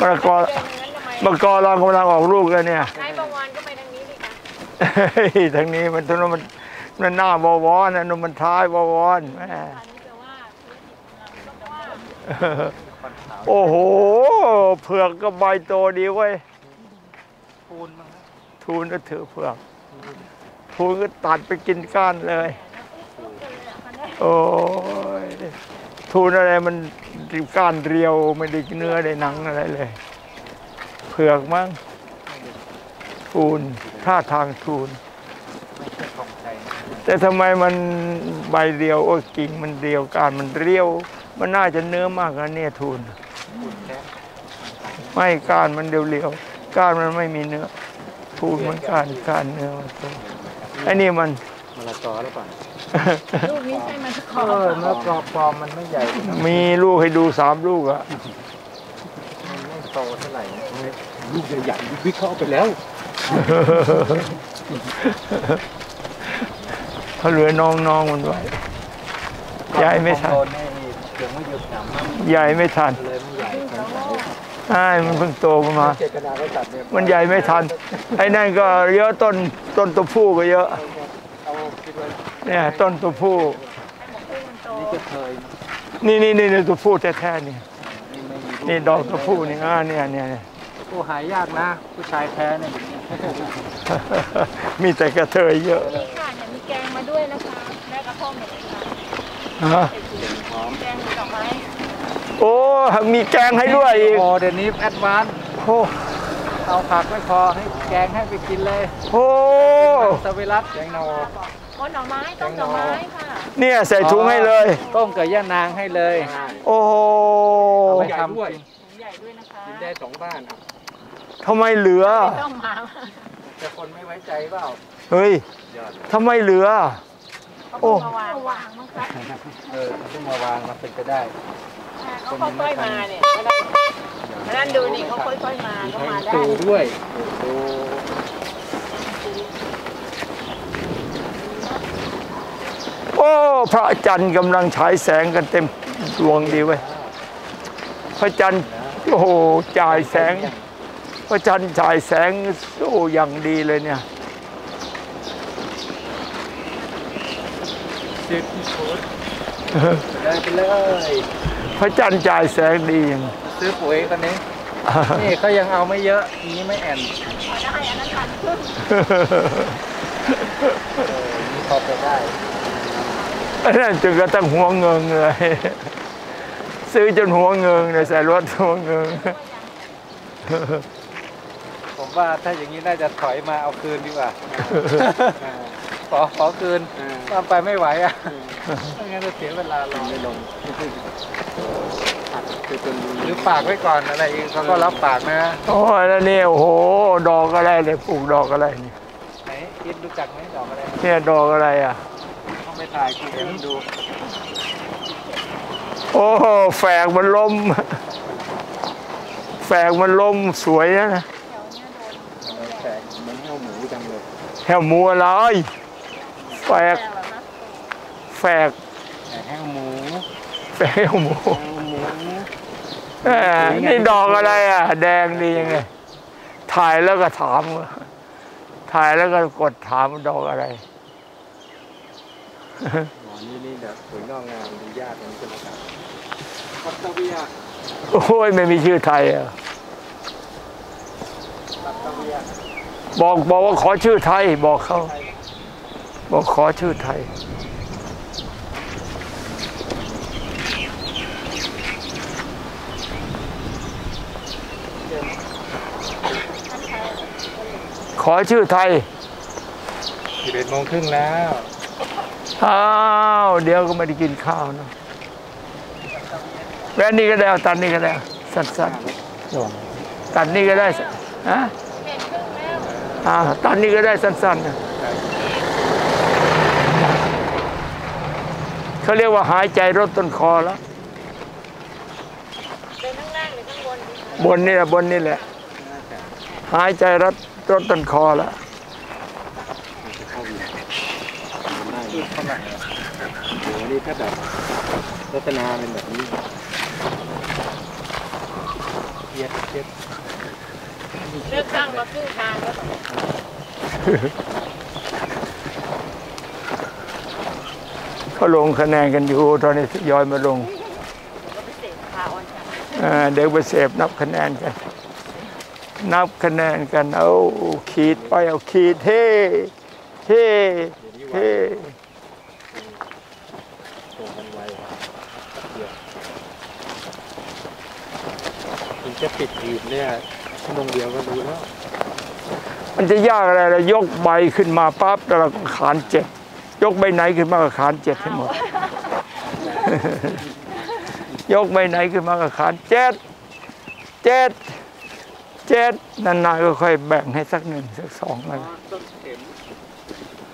มะละกอ
เป็นอย่างนั้นทำไม
มะละกอเรากำลังออกลูกแล้วเนี่ย
ท้ายประวรก็ไปทางนี้ดิคะ
เฮ้ยทางนี้มันทางนู้นมันมันหน้าบวรนะนู่นมันท้ายบวรแม่
อันนี้แปลว่าธุรกิจเราต้องว่า
ฟันขาว
โอ้โหเผือกก็ใบโตดีเว้ย
ปูนมั้งนะ
ทูนก็ถือเผือกทูนก็ตัดไปกินก้านเลย โอ้ย ทูนอะไรมันก้านเรียวไม่ได้เนื้อได้หนังอะไรเลย เผือกมั้งทูนท่าทางทูน
ไม่ใช่ของไทยนะ
แต่ทำไมมันใบเรียวโอ้ยกิ่งมันเรียวก้านมันเรียว มันน่าจะเนื้อมากกว่าเนี่ยทูน
ปูนแท้
ไม่ก้านมันเรียวๆก้านมันไม่มีเนื้อ ทูนมันก้านก้านเนื้อมันโตไอ้นี่มัน
มะละกอหรือเปล่า
ลูกนี้ใช่มัน
เออเนื้อกรอบปลอมมันไม่ใหญ่
มีลูกให้ดูสามลูกอะ
มันไม่โตเท่าไหร่นะ
ลูกใหญ่ๆบิ๊กเขาเอาไปแล้ว
เขาเหลือน้องน้องมันไว้ยายไม่ทัน
โดนให้เสียงไม่หยุดหนำมาก
ใหญ่ไม่ทัน
เลยไม่ใหญ่
ใช่มันเพิ่งโตขึ้นมา
เจตนาเขาตัดเนี่ย
มันใหญ่ไม่ทัน ไอ้นั่นก็เยอะต้นต้นตัวผู้ก็เยอะ
เอาคิดว่า
เนี่ยต้นตัวผู้
นี่ก็เคย
นี่นี่นี่ตัวผู้แท้ๆนี่
นี่ไม่มี
นี่ดอกตัวผู้นี่อ่าเนี่ยเนี่ยเนี่ย
ผู้หายากนะ ผู้ชายแท้เนี่ย
มีแต่กระเทยเยอะ
มีค่ะเนี่ยมีแกงมาด้วยนะคะแม่กระท่อมเนี่ยค่ะ
ฮะ
แกงดอกไม้
โอ้มีแกงให้ด้วยอีก
โอ้เดี๋ยวนี้แอดวานซ์
โอ้
เอาผักไม่พอให้แกงให้ไปกินเลย
โอ้
สวิรัตแกงโน
โอ้หน่อไม้ต้มหน่อไม้ค่ะ
เนี่ยใส่ถุงให้เลย
ต้มกับย่านางให้เลย
โอ้โห
เอาไป
ใหญ่
ทำ
ด้วย
กิน
ถุงใหญ่ด้วยนะคะ
กินได้สองบ้านอะ
ทำไมเหลือ
ต้มมา
แต่คนไม่ไว้ใจเปล่า
เฮ้ย
ยอด
ทำไมเหลือโอ้
มาวางวางมั้งคะ
เออเพิ่งมาวางมาเป็นก็ได้
เขาค่อยๆมาเนี่ยนั่นดูนี่เขาค่อยๆมาก็มาได้
ตูด้วย
ดู
โอ้พระจันทร์กำลังฉายแสงกันเต็มดวงดีเว้ยพระจันทร์โอ้โหจ่ายแสง พระจันทร์จ่ายแสงโอ้อย่างดีเลยเนี่ย
ซื้อที่โค้ดเลยไปเลย
พระจันทร์จ่ายแสงดีอย่าง
ซื้อปุ๋ยคนนี้นี่เขายังเอาไม่เยอะอันนี้ไม่แอน
ได้อันนั้นทันครึ่ง
เออนี่พอไปได้
อั นนั้นจนกระทั่งหัวเงิงเลย ซื้อจนหัวเงิงเลยใส่รถหัวเงิง
ผมว่าถ้าอย่างนี้น่าจะถอยมาเอาคืนดีกว่า ขอขอคืนตามไปไม่ไหวอะไม่งั้นจะเสียเวลารอไม่ลงหรือฝากไว้ก่อนอะไรอีกเขาก็รับปากนะ
โอ้ยแล้วนี่โอ้โห ดอกอะไรเลยปลูกดอกอะไรนี่
ไหนคิดรู้จักไหมดอกอะไร
เนี่ยดอกอะไรอะ
ต้องไป ถ่ายกูเห็นดู
โอ้โหแฝกมันล้มแฝกมันล้มสวยนะ
แสงเหมือนเนื้อหมูจังเลย
แหวหมูอะไรแฝกแฝก
แต่แห้งหมู
แฝกแหวหมูเอ้ยนี่ดอกอะไรอะ แดงดียังไงถ่ายแล้วก็ถาม ถ่ายแล้วก็กดถามดอกอะไร
หมอนี่นี่แบบสวยงอกงามดูยากอย่างนี้ใช่ไหมครับคอตเตอร์เวีย
โอ้ยไม่มีชื่อไทยอะบอกบอกว่าขอชื่อไทยบอกเขาบอกขอชื่อไทยขอชื่อไทย
สิบเอ็ดโมงครึ่งแล้ว
อ้าวเดี๋ยวก็ไม่ได้กินข้าวนะแว่นนี่ก็ได้เอาตันนี่ก็ได้เอาสั้นๆตันนี่ก็ได้สัฮะอ่าตันนี่ก็ได้สั้นๆนะเขาเรียกว่าหายใจรถต้นคอแล้ว
เป็นข้างล่างหรือข้างบนดีคะ
บนนี่แหละบนนี่แหละ หายใจรถรถต้นคอแล้ว
เข้ามา
โหนี่ถ้าแบบลักษณะเป็นแบบนี้
เย็ดเย็ด
เลือกตั้งมาครึ่งทางแล้ว
เขาลงคะแนนกันอยู่ตอนนี้ทยอยมาลง
ก็ไปเสพข่าวอ่อนจัง
อ่าเดี๋ยวไปเสพนับคะแนนกัน นับคะแนนกัน เอาขีดไปเอาขีดเท่เท่เท่
ส่งกันไวเดี๋ยวคุณ จะปิดหีบเนี่ยชั่วโมงเดียวก็รู้แล้ว
มันจะยากอะไรเรายกใบขึ้นมาปั๊บแล้วเราก็ขานเจ็ดยกใบไหนขึ้นมาก็ขานเจ็ดให้หมด ยกใบไหนขึ้นมาก็ขานเจ็ดเจ็ดเจ็ดนานๆก็ค่อยแบ่งให้สักหนึ่งสักสองอะไร
ต้นเข็ม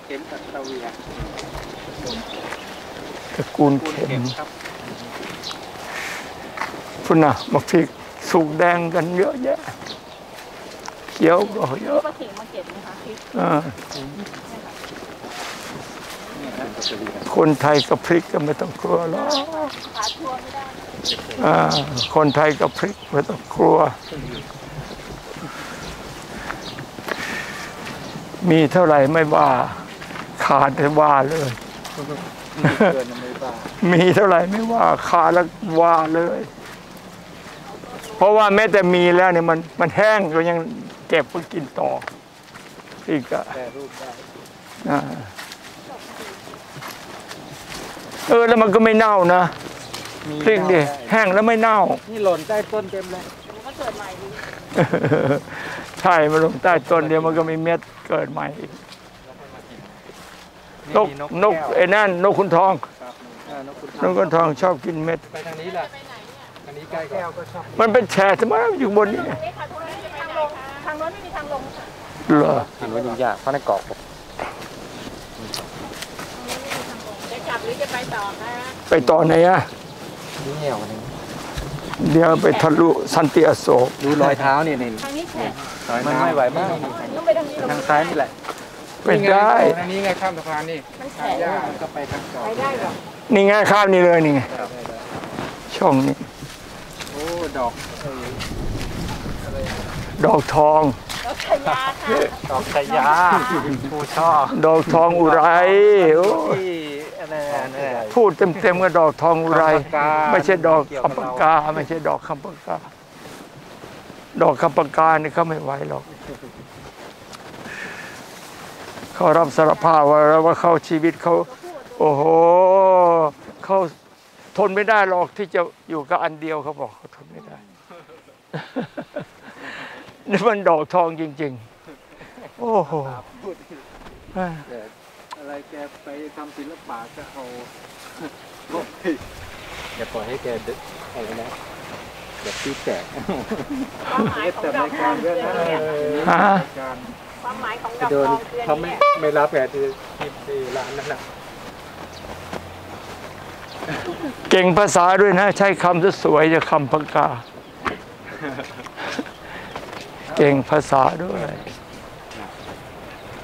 เข็มตัดตะเวีย
ตระกูล
คูณ
เข็
เข็
ม
มครับ
คุณน่ะมาพริก สุกแดงกันเยอะแยะเขียวก็เยอะ
ป้าเข่งมาเก็บนะคะพริก
อ่าคนไทยกับพริกก็ไม่ต้องกลัวหรอก
ขาทัวร์ไม่ได้
อ่าคนไทยกับพริกไม่ต้องกลัว มีเท่าไหร่ไม่ว่าขาดแต่ว่าเลย
เกินไม่บ้า
มีเท่าไหร่ไม่ว่าขาดแล้วว่าเลย เพราะว่าแม้แต่มีแล้วเนี่ยมันมันแห้งก็ยังเก็บไปกินต่ออีกอะ
แปรรูปได้
อ่าเออแล้วมันก็ไม่เน่านะ
มี
พริกดิแห้งแล้วไม่เน่า
นี่หล่นใต้ต้นเต็มเลย
มันก็เกิดใหม่ดี
ใช่มาลงใต้ต้นเดียวมันก็มีเม็ดเกิดใหม่อีกนก
มี
นก
แว
ไอ้นั่นนกขุนทอง
ครับอ่านกขุน
นกขุนทองชอบกินเม็ด
ไปทางนี้ล่ะทางนี้ ใกล้ก
แก้
ว่าว
ก็ชอบ
มันเป็นแฉะทำไมมันอยู่บนนี้
นี่ค่ะตรงนี้จะไปทางลงทางโน้นไม่มีทางลงค่ะ
เหรอ
กินว่ายุ่งยากเพราะในกรอบ
จะกลับหรือจะไปต่อคะ
ไปต่อไหนอะ
นี่เหนียวนึง
เดี๋ยวไปทะลุสันติอโศก
ดูรอยเท้าเนี่ยนี่
ทางนี้แฉะ
มันไม่ไหวมาก
ต้องไปทางนี้ลง
ทางซ้ายนี่แหละ
ไปได้
ทางนี้ไงข้ามสะพานนี่
มันแฉะ
ย่าก็ไปทางเก่า
ไปได้เหรอ
นี่ไงข้ามนี่เลยนี่ไงช่องนี้
โอ้ดอก
ดอกทอง
รถขยาค่ะ
ดอกชายาผู้ชอบ
ดอกทองอุไรโอ้ย
ที่อะไรอะไร
พูดเต็มๆก็ดอกทองอุไร
คำปากกา
ไม่ใช่ดอก
เกี่ยวกับ
คำปาก
เรา
กา ไม่ใช่ดอกคำปากกา ดอกคำปากกานี่เขาไม่ไหวหรอก เขารับสารภาพว่าว่าเขาชีวิตเขา โอ้โห เขา ทนไม่ได้หรอกที่จะอยู่กับอันเดียวเขาบอกเขาทนไม่ได้นี่มันดอกทองจริง ๆ โอ้โหอ่า
อะไรแกไปทำศิลปะก็เอา
อย่าปล่อยให้แกเดอะไรนะแบบที่แตก
ความหมายของดอกทองคืออันเนี่ย
ฮะ
การ
ความหมายของดอก
โด
ท
น
องคืออั
เขา
น
ไม่
เนี่ย
ไม่รับแกที่ที่ที่ร้านนั้นน่ะ
เก่งภาษาด้วยนะ ใช้คำสวยจะคำปากกา เก่งภาษาด้วย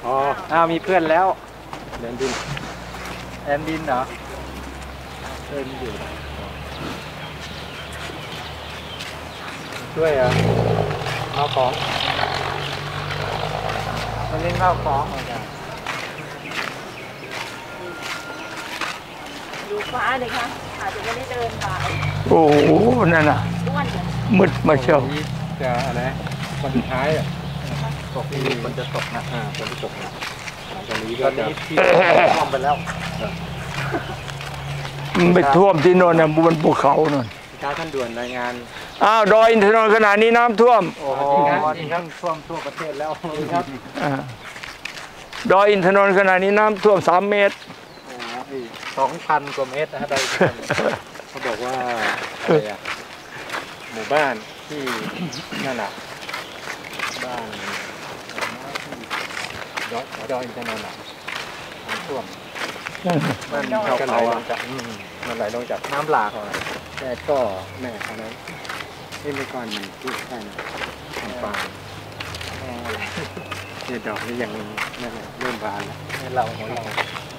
อ๋อ
อ้าวมีเพื่อนแล้ว
เดินดิน
แอนดินเหรอ
เดินอยู่ช่วยอะเอาของ
มันเล่นข้าของ
อ ยู่ฟ้าเลยค่ะอาจจะไม่ได้เดินสาย
โอ้โหนั่นน่ะ
อ้วนเนี่ย
มืดมาเชียว
นี้จะอะไรวันสุดท้ายอะ
ตกที่มันจะตกนะ
อ่าคนที่ตกนะตอนนี้
ต
ก็
อน
จะ
นี้ที่ท่วมไปแล้ว
มันไปท่วมที่โน่นน่ะบนภูเขาโน่น
ท้าท่านด่วนรายงาน
อ้าวดอยอินทนนท์ขนาดนี้น้ำท่วม
โอ้โหนี่ทั้งท่วมทั่วประเทศแล้วครับ
อ่าดอยอินทนนท์ขนาดนี้น้ำท่วมสามเมตร
สองพันกว่าเมตรนะฮะได้
เขาบอกว่าอะไรอะหมู่บ้านที่นั่นอะบ้านดอยดอยอินทนนท์อะน้ำท่วม
มัน
ก็ไหล
เขา
ล
อะ
งจากอืมมันไหลลงจาก
น้ำหลาก
แต่ก็แม่เขานั้นที่เมื่อก่อนมันที่ใช่นะทำปลาเนี่ยดอกนี่ยังนั่นแหละเริ่มบานแล้ว
ในเราของเรา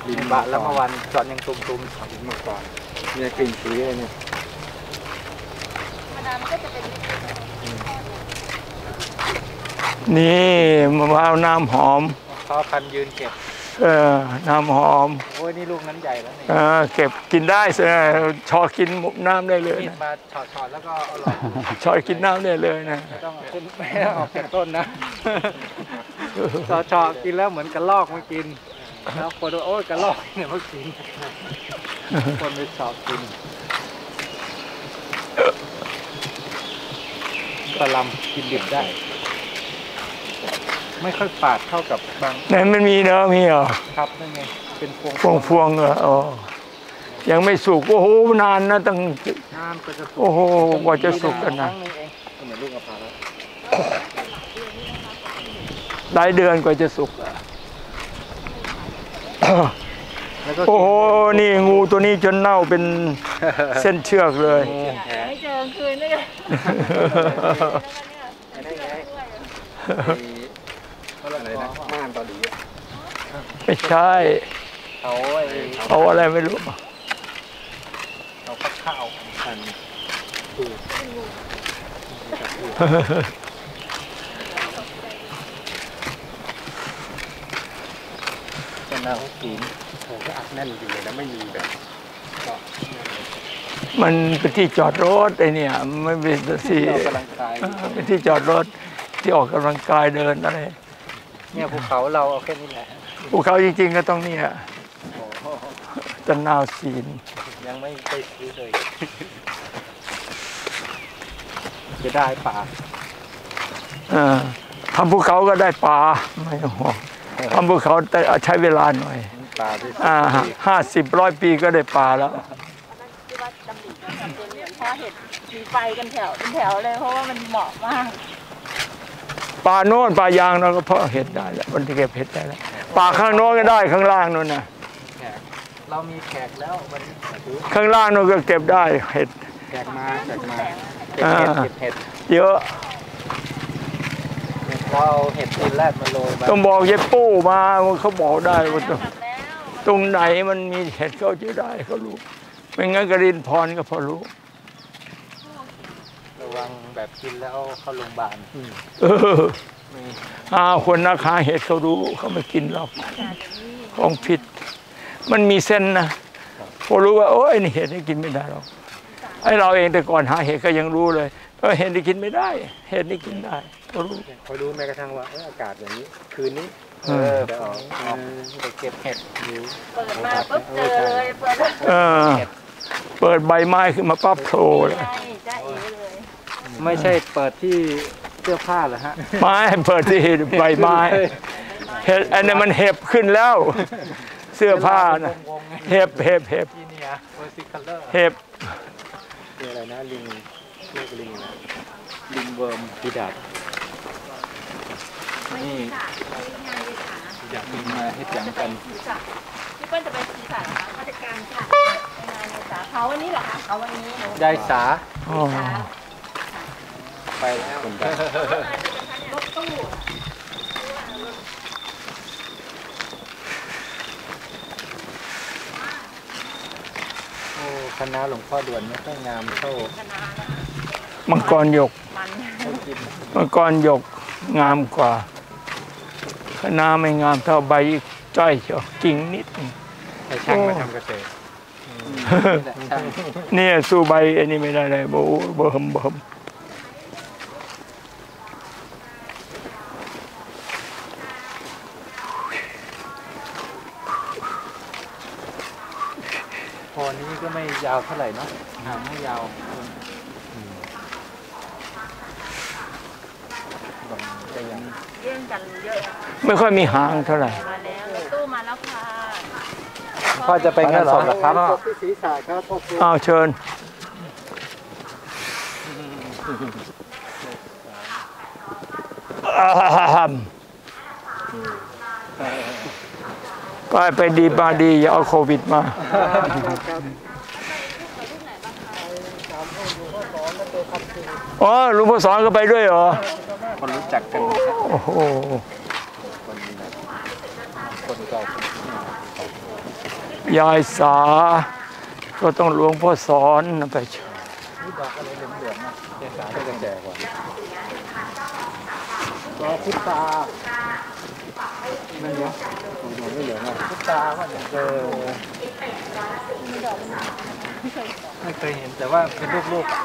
ดินบะแล้วเมื่อวันตอนยังตุ่มๆ
ดินเมื่อก่อนเนี่ยกลิ่นสีเลยเนี่ย
ธรรมดามันก็จะเป็นเม็ด
นี่มะพร้าวน้ำหอม
เขาคันยืนเก็บ
เออน้ำหอม
โอ้ยนี่ลูกนั้นใหญ่แล้วนี่
เออเก็บกินได้เออชอกินน้ำได้เลย
มีด
นะ
มาฉอดๆแล้วก็เอาหลอด
ชอกินน้ำได้เลยนะ
ไม่ต้องขึ้นไม่ต้องออกจากต้นนะฉอดๆกินแล้วเหมือนกระลอกมากิน แล้วคนว่าโอ้ยกระลอกเนี่ยมากินคนไปชอบกินกระลำกินดิบได้ ไม่ค่อยฝาดเท่ากับบาง
ไหนมันมีเนอะมีเหรอ
ครับนั่นไงเป็นพวง
พวงพวงๆเหรออ๋อยังไม่สุกโอ้โหนานนะตั้ง
น้ำก็จะสุก
โอ้โหกว่าจะสุกกันนะ
ครั้งหงเองเหมือนลูกมะพร้าว
หลายเดือนกว่าจะสุกอะ
แล้วก็
โอ้โห นี่งูตัวนี้จนเน่าเป็นเส้นเชือกเลย
ไม่เจอคืนนี่เลย
อะไรนะม่านตอนนี้
ไม่ใช่
เขาไอ้
เอาอะไรไม่รู้
เขาพักข้าว
อัน
เป็นนาศีล
โอ้ก็อัดแน่นจริงเลยนะไม่มีแบบก็
มันเป็นที่จอดรถไอเนี่ยไม่เป็นที่
ที่ออกกำลังกาย
เป็นที่จอดรถที่ออกกำลังกายเดินอะไร
เนี่ยภูเขาเราเอาแค่นี้แหละ
ภูเขาจริงๆก็ต้องเนี่ย
โอ้โห
ตะนาวศีล
ยังไม่ไปซื้อเลยจะได้ป่า
เออทำภูเขาก็ได้ปลาไม่ต้องห่วง ทำภูเขาแต่ใช้เวลาหน่อย
ป่าที่สุด
อ่าห้าสิบร้อยปีก็ได้ปลาแล้ว
ที่ว่าดำริก็ทำเป็นเหมือนพ่อเห็ดมีไฟกันแถวเป็นแถวเลยเพราะว่ามันเหมาะมาก
ปลาโน่นปลายางเราก็เพาะเห็ดได้แล้วมันเก็บเห็ดได้แล้วปลาข้างโน้นก็ได้ข้างล่างโน้นนะ
แขกเรามีแขกแล้ววันนี้ถือ
ข้างล่างโน้นก็เก็บได้เห็ด
แขกมาแขกมา
อ่า
เก็บเห็ด
เยอะ
เก็บเห็ดเราเอาเห็ดตีนแรดมาโรยไป
ต้องบอกเย็บปู้มาเขาบอกได้ว่าตรง
กลับแล้ว
ตรงไหนมันมีเห็ดเขาจะได้เขารู้ไม่งั้นกรินพรก็พอรู้
ระวังแบบกินแล้วเข้าโรงพยาบาล
เออ
มี
อาคนนาคาเห็ดเขารู้เขาไม่กินหรอกของผิด มันมีเส้นนะพอรู้ว่าโอ้ยนี่เห็ดนี่กินไม่ได้หรอกไอเราเองแต่ก่อนหาเห็ดก็ยังรู้เลย เออเห็ดนี่กินไม่ได้ เห็ดนี่กินได้เขารู้
เขารู้แม้กระทั่งว่าเอออากาศอย่างนี้ คืนนี้
เออ
จะออก
ออกไปเก็บเห็ดอยู่
เปิดมาปุ๊บเจอเลยเปิด
เออเปิดใบไม้ขึ้นมาปั๊บโผล่เลย
ใช่จ้าเอ๋เลย
ไม่ใช่เปิดที่เสื้อผ้าเหรอฮะ
ไม้เปิดที่ใบไม้เห็ดอันนี้นมันเห็บขึ้นแล้ว เสื้อผ้านะเห็บเห็บเห็บ
ที่เนี่ยเวอร์ซิคัลเลอร์
เห็บ
คืออะไรนะลิงเรียกลิงนะ
ลิงเวิร์ม
พิดาด
นี่อยากมีมาให้จังกัน
ศีรษะพี่เปิ้ลจะไปศีรษะเหรอคะราชการค่ะไปงานในสาเขาวันนี้เหรอคะเอาวันนี้หนู
ยายสา
อ๋อ
ไปแล้ว
คนได้
รถตู้
โอ้คณะหลวงพ่อด่วนไม่ค่อยงามเท่า
คณะนะ
มังกรหยก
มัน
เท่ากิน
มังกรหยกงามกว่าคณะไม่งามเท่าใบจ้อยเชียวกิ่งนิดหนึ่ง
ให้ช่างมาทำเกษตร
นี่แหละช่าง
เนี่ยสู้ใบอันนี้ไม่ได้เลยโบเบิ่มเบิ่ม
พอนี้ก็ไม่ยาวเท่าไหร่เนาะหางไม่ยาวก็ยัง
เรื่องกันเยอะ
ไม่ค่อยมีหางเท่าไหร่
มาแล้วรถตู้มาแล้วค่ะ
พ่อจะไปงานศพเหรอครับ
ที่ศีรษะครับโอเค
อ้าวเชิญอ่าไปไปดีมาดี อย่าเอาโควิดมาอ๋อหลุงพ่อสอนก็ไปด้วยเหรอ
คนรู้จักกันนะครับ
โอ้โห
คนแบบคนเก่า
ยายสา ก็ต้องหลวงพ่อสอนไปชิญ
นี่ดอกอะไรเหลืองๆนะเจ๊สา
ก็จะแก่กว่า
ดอกพุทรา
ไม่เหลือกไม่เหลืองนะตุ๊กตาว่าเนี่ยเออไม่เคยเห็นแต่ว่าเป็นลูกๆ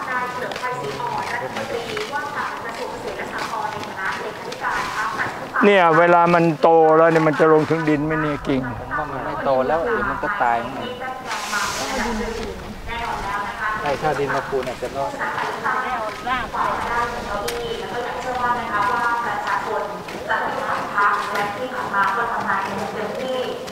เนี่ยเวลามันโตแล้วเนี่ยมันจะลงถึงดินไหม่เนี่ยกิ่ง
ผมว่ามันไม่โตแล้วเดี๋ยวมันก็ตายเหมือนกันใช่ถ้าดินมาปูนอาจจะรอด
ร่างไป
เ